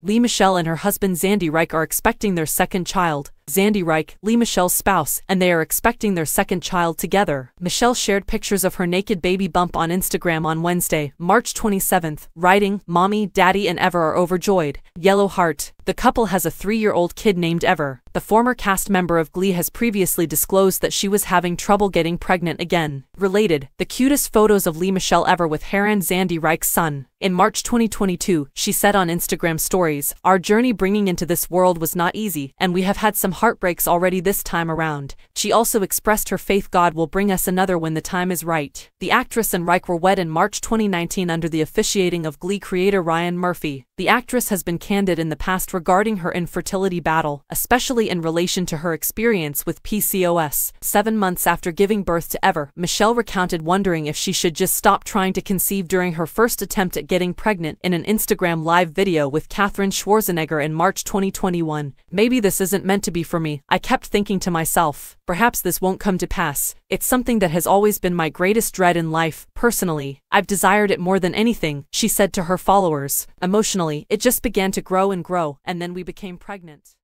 Lea Michele and her husband Zandy Reich are expecting their second child. Zandy Reich, Lea Michele's spouse, and they are expecting their second child together. Michele shared pictures of her naked baby bump on Instagram on Wednesday, March 27th, writing, Mommy, Daddy, and Ever are overjoyed. Yellow heart. The couple has a three-year-old kid named Ever. The former cast member of Glee has previously disclosed that she was having trouble getting pregnant again. Related, the cutest photos of Lea Michele ever with Haran Zandy Reich's son. In March 2022, she said on Instagram stories, Our journey bringing into this world was not easy, and we have had some heartbreaks already this time around. She also expressed her faith God will bring us another when the time is right. The actress and Reich were wed in March 2019 under the officiating of Glee creator Ryan Murphy. The actress has been candid in the past regarding her infertility battle, especially in relation to her experience with PCOS. Seven months after giving birth to Ever, Michele recounted wondering if she should just stop trying to conceive during her first attempt at getting pregnant in an Instagram live video with Katherine Schwarzenegger in March 2021. Maybe this isn't meant to be for me, I kept thinking to myself. Perhaps this won't come to pass. It's something that has always been my greatest dread in life, personally. I've desired it more than anything, she said to her followers. Emotionally, it just began to grow and grow, and then we became pregnant.